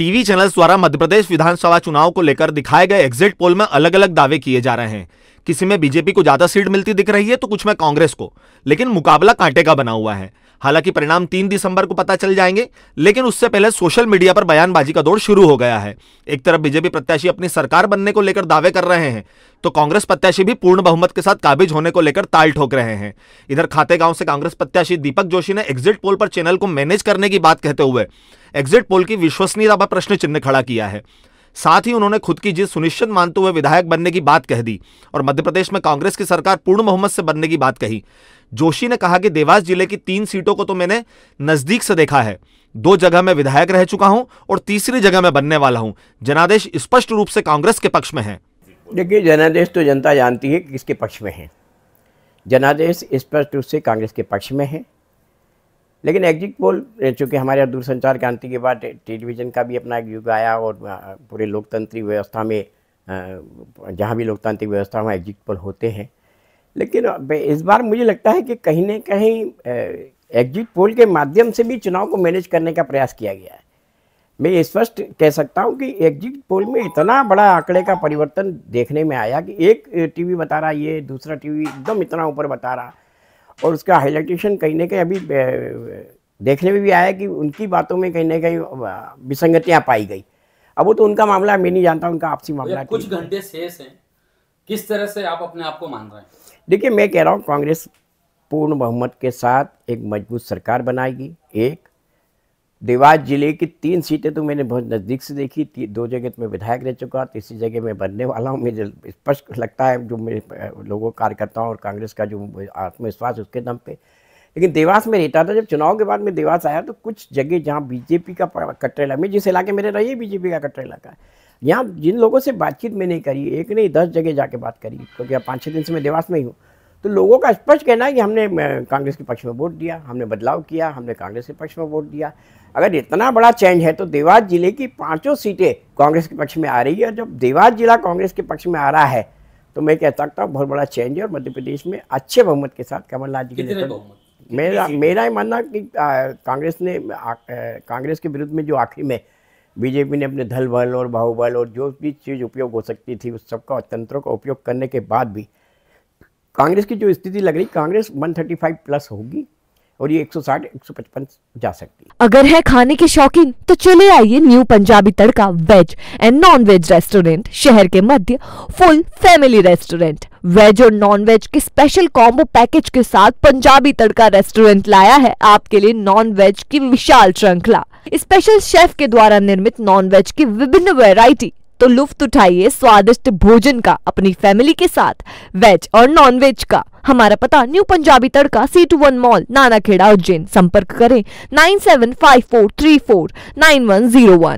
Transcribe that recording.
TV channels द्वारा मध्य प्रदेश विधानसभा चुनाव को लेकर दिखाए गए एग्जिट पोल में अलग अलग दावे किए जा रहे हैं। किसी में बीजेपी को ज़्यादा सीट मिलती दिख रही है तो कुछ में कांग्रेस को, लेकिन मुकाबला कांटे का बना हुआ है। हालाँकि परिणाम तीन दिसंबर को पता चल जाएँगे, लेकिन उससे पहले सोशल मीडिया पर बयानबाजी का दौर शुरू हो गया है। एक तरफ़ बीजेपी प्रत्याशी अपनी सरकार बनने को लेकर दावे कर रहे हैं तो कांग्रेस प्रत्याशी भी पूर्ण बहुमत के साथ काबिज होने को लेकर ताल ठोक रहे हैं। इधर खातेगांव से कांग्रेस प्रत्याशी दीपक जोशी ने एग्जिट पोल पर चैनल को मैनेज करने की बात कहते हुए एग्जिट पोल की विश्वसनीयता पर प्रश्न चिन्ह खड़ा किया है। साथ ही उन्होंने खुद की जीत सुनिश्चित मानते हुए विधायक बनने की बात कह दी और मध्य प्रदेश में कांग्रेस की सरकार पूर्ण बहुमत से बनने की बात कही। जोशी ने कहा कि देवास ज़िले की तीन सीटों को तो मैंने नज़दीक से देखा है। दो जगह में विधायक रह चुका हूँ और तीसरी जगह में बनने वाला हूँ। जनादेश स्पष्ट रूप से कांग्रेस के पक्ष में है। देखिए, जनादेश तो जनता जानती है कि किसके पक्ष में है। जनादेश स्पष्ट रूप से कांग्रेस के पक्ष में है। लेकिन एग्जिट पोल, चूँकि हमारे यहाँ दूरसंचार क्रांति के बाद टेलीविज़न का भी अपना एक युग आया और पूरे लोकतांत्रिक व्यवस्था में जहाँ भी लोकतांत्रिक व्यवस्था में एग्जिट पोल होते हैं। लेकिन इस बार मुझे लगता है कि कहीं ना कहीं एग्जिट पोल के माध्यम से भी चुनाव को मैनेज करने का प्रयास किया गया है। मैं स्पष्ट कह सकता हूँ कि एग्जिट पोल में इतना बड़ा आंकड़े का परिवर्तन देखने में आया कि एक टीवी बता रहा, ये दूसरा टीवी एकदम इतना ऊपर बता रहा। और उसका हाईलाइटेशन कहीं ना कहीं अभी देखने में भी आया कि उनकी बातों में कहीं ना कहीं विसंगतियाँ पाई गई। अब वो तो उनका मामला मैं नहीं जानता उनका आपसी मामला कुछ घंटे शेष है। किस तरह से आप अपने आप को मान रहे हैं? देखिए मैं कह रहा हूँ कांग्रेस पूर्ण बहुमत के साथ एक मज़बूत सरकार बनाएगी एक देवास ज़िले की तीन सीटें तो मैंने बहुत नज़दीक से देखी। दो जगह तो मैं विधायक रह चुका, तीसरी जगह मैं बनने वाला हूँ। मुझे स्पष्ट लगता है जो मेरे लोगों, कार्यकर्ताओं और कांग्रेस का जो आत्मविश्वास उसके दम पे। लेकिन देवास में रहता था, जब चुनाव के बाद मैं देवास आया तो कुछ जगह जहाँ बीजेपी का कटरेला, मैं जिस इलाके में रही बीजेपी का कटरा इलाका यहाँ जिन लोगों से बातचीत में नहीं करी, एक नहीं, दस जगह जाके बात करी, क्योंकि अब पाँच छः दिन से मैं देवास में ही हूँ। तो लोगों का स्पष्ट कहना है कि हमने कांग्रेस के पक्ष में वोट दिया, हमने बदलाव किया, हमने कांग्रेस के पक्ष में वोट दिया। अगर इतना बड़ा चेंज है तो देवास ज़िले की पाँचों सीटें कांग्रेस के पक्ष में आ रही है। और जब देवास जिला कांग्रेस के पक्ष में आ रहा है तो मैं कह सकता हूँ बहुत बड़ा चेंज है और मध्य प्रदेश में अच्छे बहुमत के साथ कमलनाथ जी के मेरा मेरा ही मानना कि कांग्रेस ने कांग्रेस के विरुद्ध में जो आखिरी में बीजेपी ने अपने धल बल और बाहुबल और जो भी चीज़ उपयोग हो सकती थी उस सबका तंत्रों का उपयोग करने के बाद भी कांग्रेस की जो स्थिति लग रही कांग्रेस 135 प्लस होगी। और ये 160 155 जा सकती है। अगर है खाने के शौकीन तो चले आइए new Punjabi Tadka, veg and non veg restaurant शहर के मध्य फुल फैमिली रेस्टोरेंट वेज और नॉन वेज के स्पेशल कॉम्बो पैकेज के साथ पंजाबी तड़का रेस्टोरेंट लाया है, आपके लिए नॉन वेज की विशाल श्रृंखला। स्पेशल शेफ के द्वारा निर्मित नॉन वेज की विभिन्न वैरायटी तो लुफ्त उठाइए स्वादिष्ट भोजन का अपनी फैमिली के साथ वेज और नॉन वेज का। हमारा पता new Punjabi tadka C to one mall Nanakheda Ujjain. संपर्क करें, nine seven five four three four, nine one zero one.